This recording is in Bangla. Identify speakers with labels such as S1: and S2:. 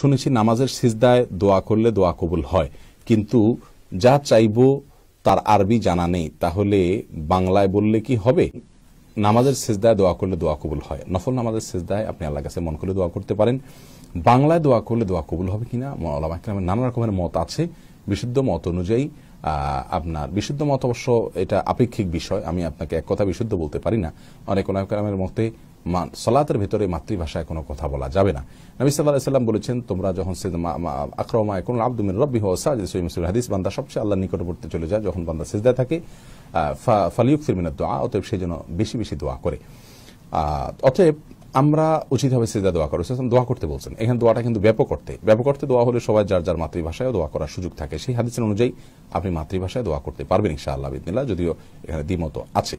S1: শুনেছি নামাজের সিজদায় দোয়া করলে দোয়া কবুল হয়। কিন্তু যা চাইব তার আরবি জানা নেই। তাহলে বাংলায় বললে কি হবে? নামাজের সিজদায় দোয়া করলে দোয়া কবুল হয়। নফল নামাজের সিজদায় আপনি আল্লাহ কাছে মন করে দোয়া করতে পারেন। বাংলায় দোয়া করলে দোয়া কবুল হবে কিনা? ওলামাকেরামের নানা রকমের মত আছে। বিশুদ্ধ মত অনুযায়ী আপনার বিশুদ্ধ মত অবশ্য এটা আপেক্ষিক বিষয়। আমি আপনাকে এক কথা বিশুদ্ধ বলতে পারি না। অনেক ওলামাকেরামের মতে মা- সলাতের ভিতরে মাতৃভাষায় কোনো কথা বলা যাবে না। নবী সাল্লাহ সাল্লাম বলেছেন, তোমরা যখন আক্রমা কোন আব্দুমিন রব্বি হোসাজিসুল হাদিস বান্দা সবচেয়ে আল্লাহ নিকটবর্তী চলে যায়, যখন বান্দা সিজদায় থাকে ফালিউক ফিরমিনের দোয়া, অতএব সেই জন্য বেশি বেশি দোয়া করে। অতএব আমরা উচিত হবে সিজদা দোয়া করা। রসুল দোয়া করতে বলছেন। এখানে দোয়াটা কিন্তু ব্যাপক অর্থে। ব্যাপক অর্থে দোয়া হলে সবাই যার যার মাতৃভাষায় দোয়া করার সুযোগ থাকে। সেই হাদিসের অনুযায়ী আপনি মাতৃভাষায় দোয়া করতে পারবেন ইনশাআল্লাহ বিদিনিল্লাহ যদিও এখানে দ্বিমত আছে।